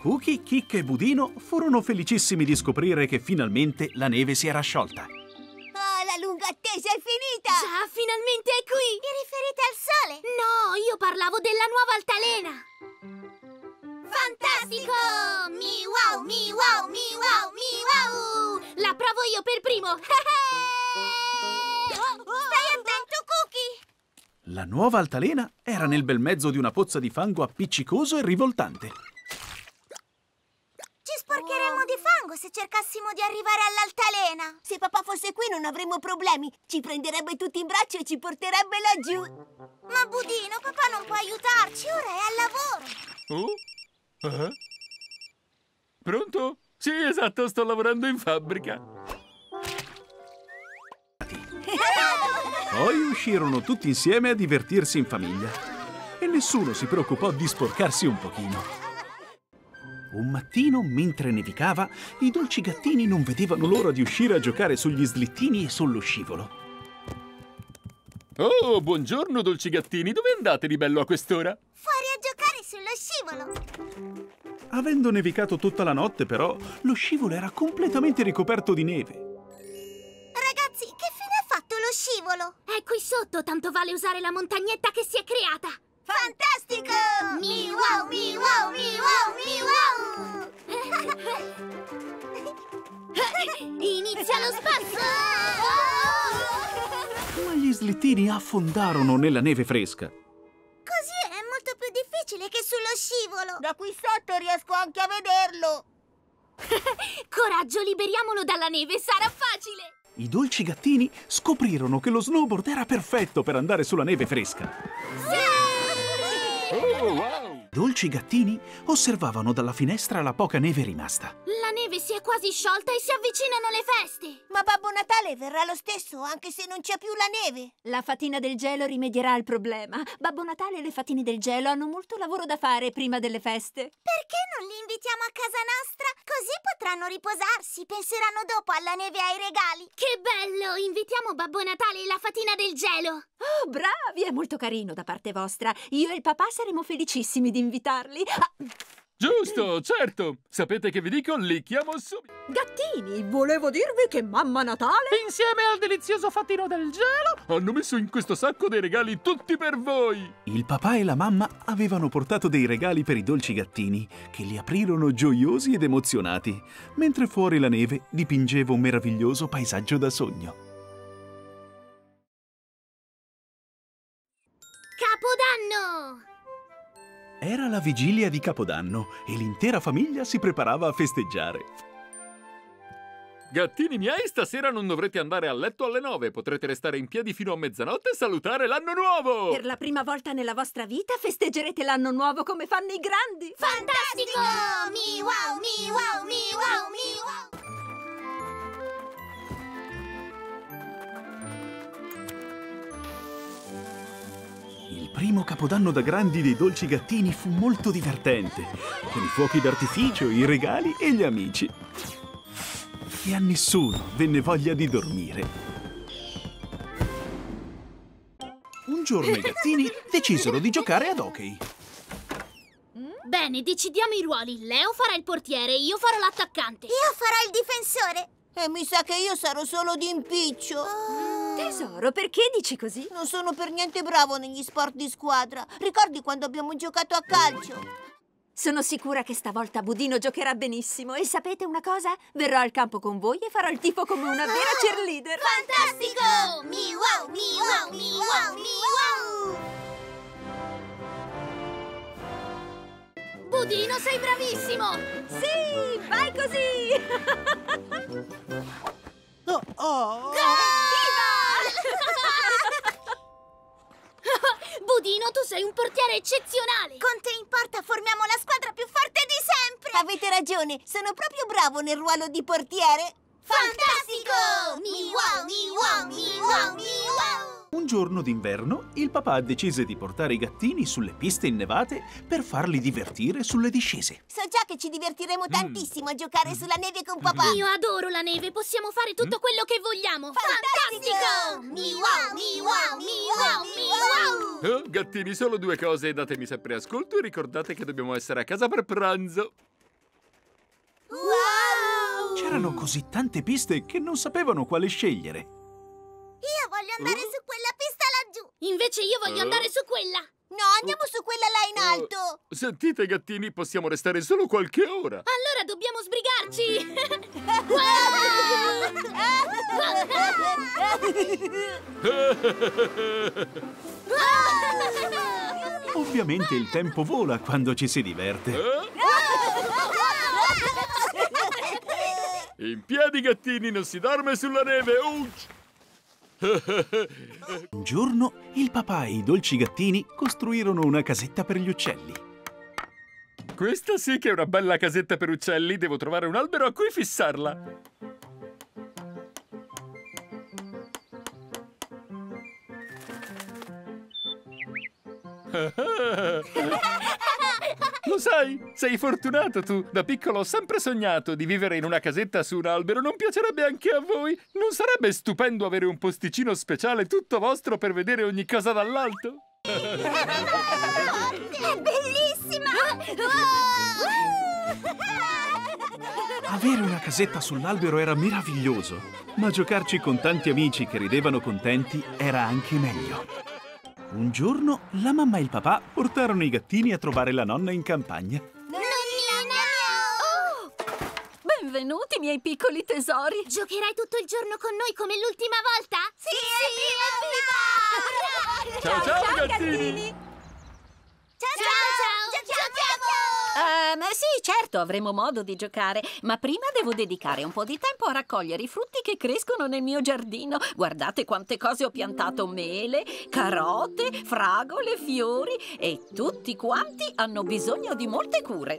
I: Cookie, Kick e Budino furono felicissimi di scoprire che finalmente la neve si era sciolta.
B: Ah, la lunga attesa è finita!
E: Già, finalmente è qui!
C: Vi riferite al sole?
E: No, io parlavo della nuova altalena!
C: Fantastico! Mi wow, mi wow, mi wow, mi wow!
E: La provo io per primo!
C: Stai attento, Cookie!
I: La nuova altalena era nel bel mezzo di una pozza di fango appiccicoso e rivoltante.
C: Ci sporcheremmo di fango se cercassimo di arrivare all'altalena.
B: Se papà fosse qui non avremmo problemi. Ci prenderebbe tutti in braccio e ci porterebbe laggiù.
C: Ma Budino, papà non può aiutarci, ora è al lavoro.
J: Oh? Ah? Pronto? Sì, esatto, sto lavorando in fabbrica.
I: Poi uscirono tutti insieme a divertirsi in famiglia. e nessuno si preoccupò di sporcarsi un pochino. Un mattino, mentre nevicava, i dolci gattini non vedevano l'ora di uscire a giocare sugli slittini e sullo scivolo.
O: Oh, buongiorno dolci gattini, dove andate di bello a quest'ora?
C: Fuori a giocare sullo scivolo!
I: Avendo nevicato tutta la notte, però, lo scivolo era completamente ricoperto di neve.
C: Lo scivolo?
E: È qui sotto, tanto vale usare la montagnetta che si è creata!
C: Fantastico! Mi wow, mi wow, mi wow, mi wow!
E: Inizia lo spasso!
I: Ma gli slittini affondarono nella neve fresca.
C: Così è molto più difficile che sullo scivolo!
B: Da qui sotto riesco anche a vederlo!
E: Coraggio, liberiamolo dalla neve, sarà facile!
I: I dolci gattini scoprirono che lo snowboard era perfetto per andare sulla neve fresca.
O: Oh, wow!
I: I dolci gattini osservavano dalla finestra la poca neve rimasta.
E: La neve si è quasi sciolta e si avvicinano le feste!
B: Ma Babbo Natale verrà lo stesso, anche se non c'è più la neve.
D: La fatina del gelo rimedierà al problema. Babbo Natale e le fatine del gelo hanno molto lavoro da fare prima delle feste.
C: Perché non li invitiamo a casa nostra? Così potranno riposarsi, penseranno dopo alla neve e ai regali.
E: Che bello! Invitiamo Babbo Natale e la fatina del gelo!
D: Oh, bravi! È molto carino da parte vostra. Io e il papà saremo felicissimi di invitarli. Ah,
O: Giusto, certo! Sapete che vi dico? Li chiamo subito!
G: Gattini, volevo dirvi che Mamma Natale...
O: Insieme al delizioso fattino del gelo hanno messo in questo sacco dei regali tutti per voi!
I: Il papà e la mamma avevano portato dei regali per i dolci gattini, che li aprirono gioiosi ed emozionati, mentre fuori la neve dipingeva un meraviglioso paesaggio da sogno.
E: Capodanno!
I: Era la vigilia di Capodanno e l'intera famiglia si preparava a festeggiare.
O: Gattini miei, stasera non dovrete andare a letto alle nove. Potrete restare in piedi fino a mezzanotte e salutare l'anno nuovo!
D: Per la prima volta nella vostra vita festeggerete l'anno nuovo come fanno i grandi!
C: Fantastico! Mi wow, mi wow, mi wow, mi wow!
I: Primo capodanno da grandi dei dolci gattini fu molto divertente, con i fuochi d'artificio, i regali e gli amici. E a nessuno venne voglia di dormire. Un giorno i gattini decisero di giocare ad hockey.
E: Bene, decidiamo i ruoli. Leo farà il portiere e io farò l'attaccante.
C: Io farò il difensore!
B: E mi sa che io sarò solo d'impiccio.
D: Tesoro, perché dici così?
B: Non sono per niente bravo negli sport di squadra. Ricordi quando abbiamo giocato a calcio?
D: Sono sicura che stavolta Budino giocherà benissimo e sapete una cosa? Verrò al campo con voi e farò il tifo come una vera cheerleader.
C: Fantastico! Mi wow, mi wow, mi wow, mi wow!
E: Budino, sei bravissimo!
D: Sì, vai così!
B: Oh, oh.
E: Budino, tu sei un portiere eccezionale!
C: Con te in porta formiamo la squadra più forte di sempre!
B: Avete ragione, sono proprio bravo nel ruolo di portiere.
C: Fantastico! Mi wow, mi wow, mi wow, mi wow!
I: Un giorno d'inverno, il papà decise di portare i gattini sulle piste innevate per farli divertire sulle discese.
B: So già che ci divertiremo tantissimo a giocare sulla neve con papà.
E: Io adoro la neve, possiamo fare tutto quello che vogliamo!
C: Fantastico! Mi wow, mi wow, mi wow, mi wow!
O: Oh, gattini, solo due cose. Datemi sempre ascolto e ricordate che dobbiamo essere a casa per pranzo.
C: Wow!
I: C'erano così tante piste che non sapevano quale scegliere.
C: Io voglio andare su quella pista laggiù!
E: Invece io voglio
O: Eh?
E: andare su quella!
B: No, andiamo su quella là in alto.
O: Sentite, gattini, possiamo restare solo qualche ora.
E: Allora dobbiamo sbrigarci!
I: Ovviamente il tempo vola quando ci si diverte.
O: In piedi, gattini, non si dorme sulla neve. Ouch!
I: Un giorno il papà e i dolci gattini costruirono una casetta per gli uccelli.
O: Questa sì che è una bella casetta per uccelli. Devo trovare un albero a cui fissarla. Lo sai, sei fortunato tu. Da piccolo ho sempre sognato di vivere in una casetta su un albero. Non piacerebbe anche a voi? Non sarebbe stupendo avere un posticino speciale tutto vostro per vedere ogni cosa dall'alto?
C: È bellissima!
I: Avere una casetta sull'albero era meraviglioso, ma giocarci con tanti amici che ridevano contenti era anche meglio. Un giorno la mamma e il papà portarono i gattini a trovare la nonna in campagna.
K: Oh! Benvenuti, miei piccoli tesori.
E: Giocherai tutto il giorno con noi come l'ultima volta? Sì, evviva!
O: Ciao, ciao, gattini!
C: Ciao, ciao, ciao, giochiamo!
K: Ehm, sì, certo, avremo modo di giocare, ma prima devo dedicare un po' di tempo a raccogliere i frutti che crescono nel mio giardino. Guardate quante cose ho piantato: mele, carote, fragole, fiori e tutti quanti hanno bisogno di molte cure.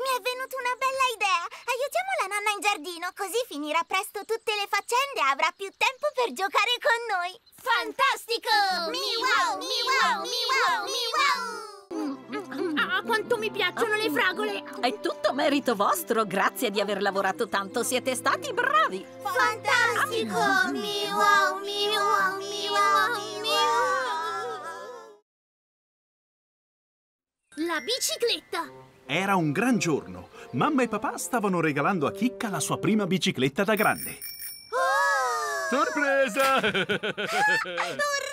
C: Mi è venuta una bella idea! Aiutiamo la nonna in giardino, così finirà presto tutte le faccende e avrà più tempo per giocare con noi!
E: Fantastico!
C: Mi wow, mi wow, mi wow, mi wow!
E: Ah, quanto mi piacciono le fragole!
K: È tutto merito vostro, grazie di aver lavorato tanto, siete stati bravi.
C: Fantastico! Mi wow, mi wow, mi wow, mi wow!
E: La bicicletta!
I: Era un gran giorno. Mamma e papà stavano regalando a Chicca la sua prima bicicletta da grande.
O: Sorpresa!
C: Urrà!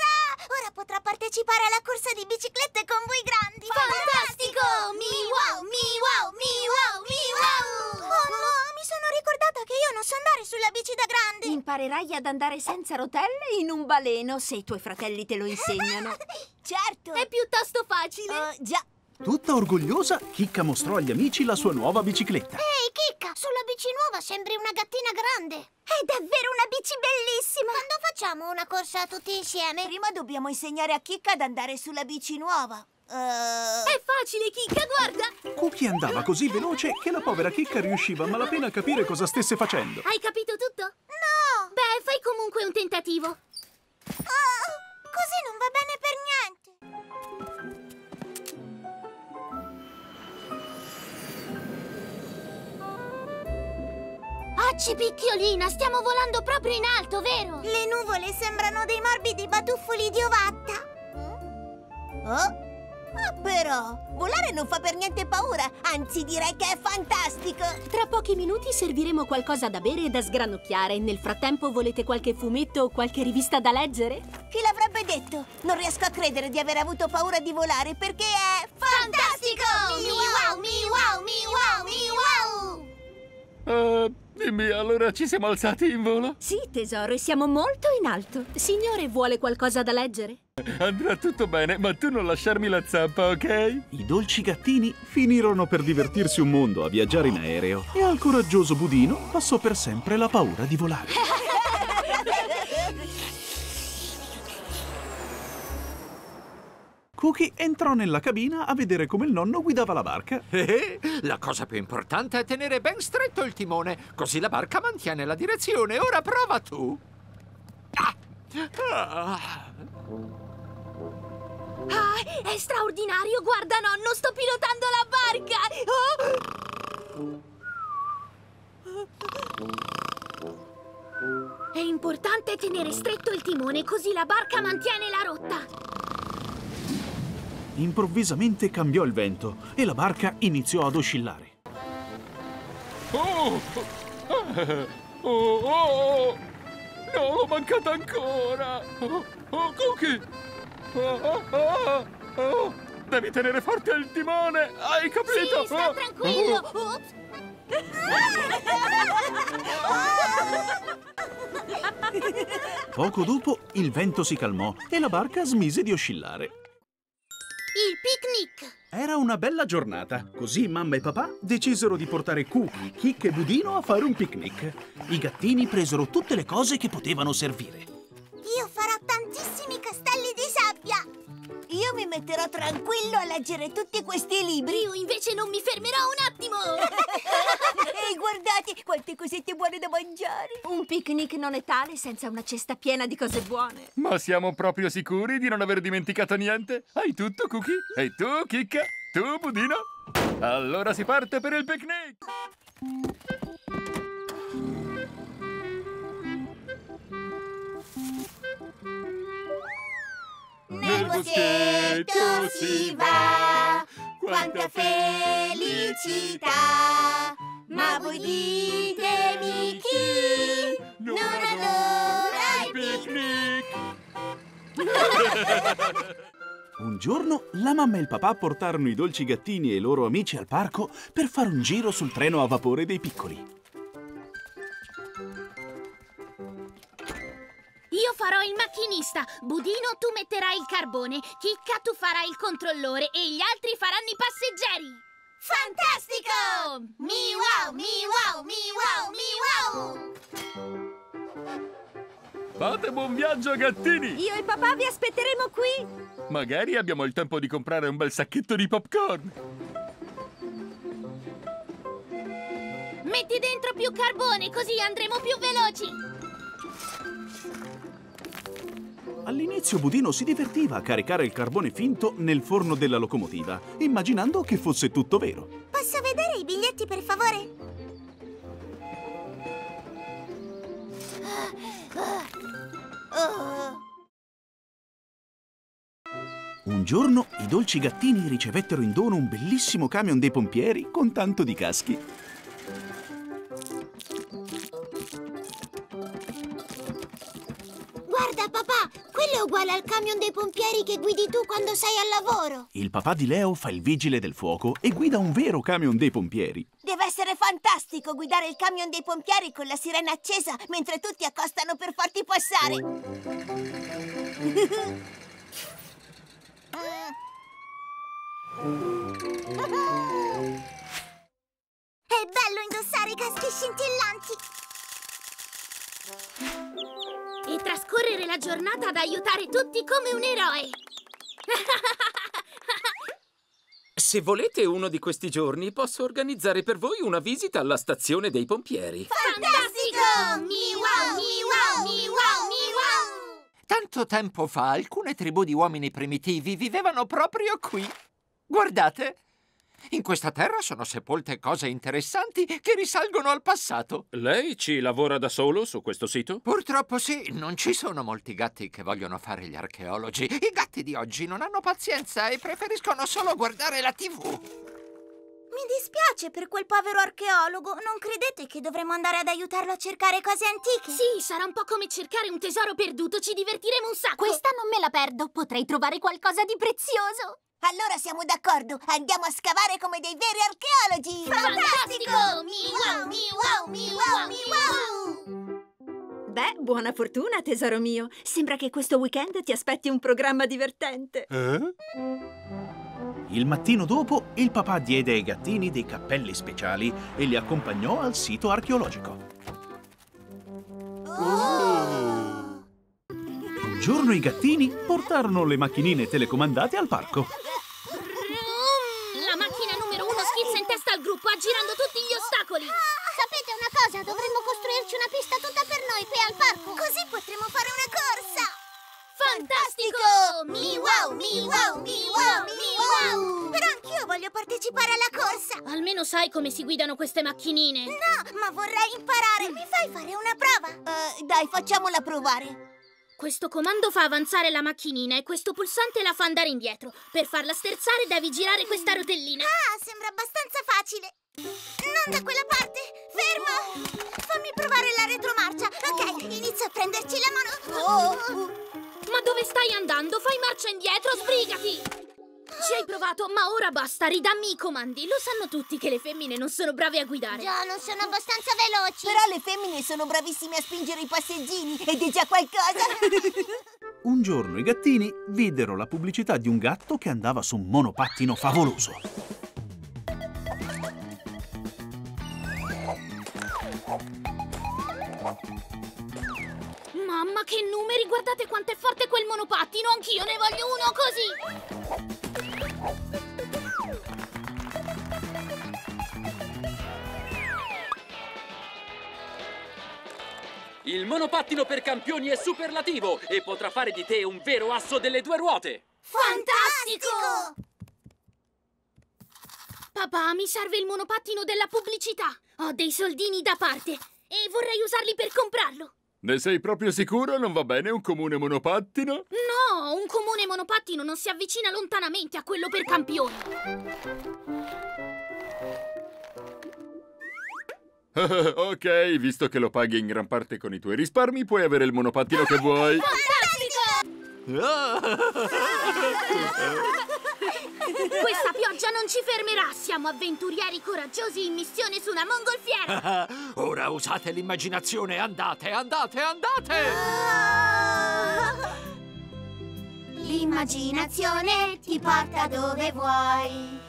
C: Potrà partecipare alla corsa di biciclette con voi grandi!
E: Fantastico! Mi wow, mi wow, mi wow, mi wow!
C: Oh no, mi sono ricordata che io non so andare sulla bici da grande!
D: Imparerai ad andare senza rotelle in un baleno se i tuoi fratelli te lo insegnano.
B: Certo!
E: È piuttosto facile!
B: Oh, già!
I: Tutta orgogliosa, Chicca mostrò agli amici la sua nuova bicicletta.
C: Ehi, Chicca, sulla bici nuova sembri una gattina grande! È davvero una bici bellissima! Quando facciamo una corsa tutti insieme?
B: Prima dobbiamo insegnare a Chicca ad andare sulla bici nuova. Eh,
E: È facile, Chicca, guarda!
I: Cookie andava così veloce che la povera Chicca riusciva a malapena a capire cosa stesse facendo.
E: Hai capito tutto?
C: No!
E: Beh, fai comunque un tentativo.
C: Oh, così non va bene per niente!
E: Acci, picchiolina, stiamo volando proprio in alto, vero?
C: Le nuvole sembrano dei morbidi batuffoli di ovatta!
B: Oh? Ah, però, volare non fa per niente paura, anzi direi che è fantastico!
G: Tra pochi minuti serviremo qualcosa da bere e da sgranocchiare. Nel frattempo volete qualche fumetto o qualche rivista da leggere?
B: Chi l'avrebbe detto? Non riesco a credere di aver avuto paura di volare perché è fantastico!
C: Mi wow, mi wow, mi wow, mi wow!
O: Uh, dimmi, allora ci siamo alzati in volo?
G: Sì, tesoro, e siamo molto in alto. Signore, vuole qualcosa da leggere?
O: Andrà tutto bene, ma tu non lasciarmi la zappa, ok?
I: I dolci gattini finirono per divertirsi un mondo a viaggiare in aereo e al coraggioso Budino passò per sempre la paura di volare. Cookie entrò nella cabina a vedere come il nonno guidava la barca.
N: Eh, la cosa più importante è tenere ben stretto il timone, così la barca mantiene la direzione. Ora prova tu. Ah. Ah.
E: Ah, è straordinario! Guarda, nonno, sto pilotando la barca! Oh! È importante tenere stretto il timone, così la barca mantiene la rotta.
I: Improvvisamente cambiò il vento e la barca iniziò ad oscillare.
O: Oh! Oh, oh, oh! No, l'ho mancata ancora! Oh, oh Cookie! Oh, oh, oh, oh! Devi tenere forte il timone! Hai capito?
E: Sì, sta tranquillo!
O: oh.
E: Ops.
I: Poco dopo il vento si calmò e la barca smise di oscillare.
E: Il picnic!
I: Era una bella giornata, così mamma e papà decisero di portare Cookie, Kick e Budino a fare un picnic. I gattini presero tutte le cose che potevano servire.
C: Io farò tantissimi castelli di sabbia!
B: Io mi metterò tranquillo a leggere tutti questi libri.
E: Io invece non mi fermerò un attimo!
B: Ehi, guardate, quante cosette buone da mangiare.
D: Un picnic non è tale senza una cesta piena di cose buone.
O: Ma siamo proprio sicuri di non aver dimenticato niente? Hai tutto, Cookie? E tu, Chicca? Tu, Budino? Allora si parte per il picnic!
C: Nel boschetto si va, quanta felicità. Ma voi ditemi chi non adora il
I: picnic. Un giorno la mamma e il papà portarono i dolci gattini e i loro amici al parco per fare un giro sul treno a vapore dei piccoli.
E: Io farò il macchinista. Budino, tu metterai il carbone. Chicca, tu farai il controllore. E gli altri faranno i passeggeri.
C: Fantastico! Mi wow, mi wow, mi wow, mi
O: wow! Fate buon viaggio, gattini!
D: Io e papà vi aspetteremo qui!
O: Magari abbiamo il tempo di comprare un bel sacchetto di popcorn!
E: Metti dentro più carbone, così andremo più veloci!
I: All'inizio Budino si divertiva a caricare il carbone finto nel forno della locomotiva, immaginando che fosse tutto vero.
C: Posso vedere i biglietti, per favore?
I: Un giorno i dolci gattini ricevettero in dono un bellissimo camion dei pompieri con tanto di caschi.
C: È uguale al camion dei pompieri che guidi tu quando sei al lavoro.
I: Il papà di Leo fa il vigile del fuoco e guida un vero camion dei pompieri.
B: Deve essere fantastico guidare il camion dei pompieri con la sirena accesa mentre tutti accostano per farti passare.
C: È bello indossare i caschi scintillanti!
E: E trascorrere la giornata ad aiutare tutti come un eroe!
P: Se volete uno di questi giorni, posso organizzare per voi una visita alla stazione dei pompieri.
C: Fantastico! Mi wow, mi wow, mi wow, mi wow!
N: Tanto tempo fa alcune tribù di uomini primitivi vivevano proprio qui. Guardate! In questa terra sono sepolte cose interessanti che risalgono al passato.
P: Lei ci lavora da solo su questo sito?
N: Purtroppo sì, non ci sono molti gatti che vogliono fare gli archeologi. I gatti di oggi non hanno pazienza e preferiscono solo guardare la TV.
C: Mi dispiace per quel povero archeologo. Non credete che dovremmo andare ad aiutarlo a cercare cose antiche?
E: Sì, sarà un po' come cercare un tesoro perduto. Ci divertiremo un sacco.
C: Questa non me la perdo. Potrei trovare qualcosa di prezioso.
B: Allora siamo d'accordo, andiamo a scavare come dei veri archeologi!
C: Fantastico! Mi wow, mi wow, mi wow, mi wow!
D: Beh, buona fortuna, tesoro mio. Sembra che questo weekend ti aspetti un programma divertente.
I: Eh? Il mattino dopo, il papà diede ai gattini dei cappelli speciali e li accompagnò al sito archeologico.
C: Oh!
I: Un giorno i gattini portarono le macchinine telecomandate al parco.
E: La macchina numero uno schizza in testa al gruppo, aggirando tutti gli ostacoli.
C: Sapete una cosa? Dovremmo costruirci una pista tutta per noi qui al parco. Così potremo fare una corsa.
E: Fantastico!
C: Mi wow, mi wow, mi wow, mi wow! Però anch'io voglio partecipare alla corsa.
E: Almeno sai come si guidano queste macchinine.
C: No, ma vorrei imparare. Mi fai fare una prova?
B: Uh, dai, facciamola provare.
E: Questo comando fa avanzare la macchinina e questo pulsante la fa andare indietro. Per farla sterzare devi girare questa rotellina.
C: Ah, sembra abbastanza facile. Non da quella parte. Fermo! Fammi provare la retromarcia. Ok, inizio a prenderci la mano.
E: Oh. Ma dove stai andando? Fai marcia indietro, sbrigati! Ci hai provato, ma ora basta, ridammi i comandi. Lo sanno tutti che le femmine non sono brave a guidare.
C: Già, non sono abbastanza veloci.
B: Però le femmine sono bravissime a spingere i passeggini ed è già qualcosa.
I: Un giorno i gattini videro la pubblicità di un gatto che andava su un monopattino favoloso.
E: Mamma, che numeri! Guardate quanto è forte quel monopattino! Anch'io ne voglio uno così!
P: Il monopattino per campioni è superlativo e potrà fare di te un vero asso delle due ruote.
C: Fantastico!
E: Papà, mi serve il monopattino della pubblicità. Ho dei soldini da parte e vorrei usarli per comprarlo.
J: Ne sei proprio sicuro? Non va bene un comune monopattino?
E: No, un comune monopattino non si avvicina lontanamente a quello per campioni.
J: ok, visto che lo paghi in gran parte con i tuoi risparmi, puoi avere il monopattino che vuoi.
E: Questa pioggia non ci fermerà. Siamo avventurieri coraggiosi in missione su una mongolfiera.
N: Ora usate l'immaginazione, andate, andate, andate!
C: L'immaginazione ti porta dove vuoi.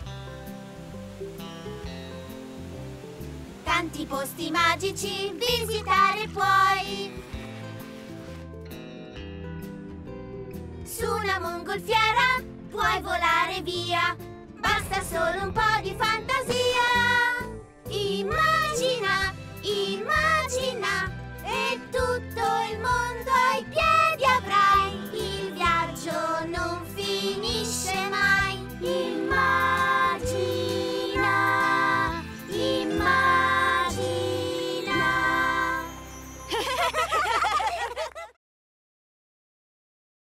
C: Tanti posti magici visitare puoi. Su una mongolfiera Puoi volare via, basta solo un po' di fantasia. Immagina, immagina, e tutto il mondo.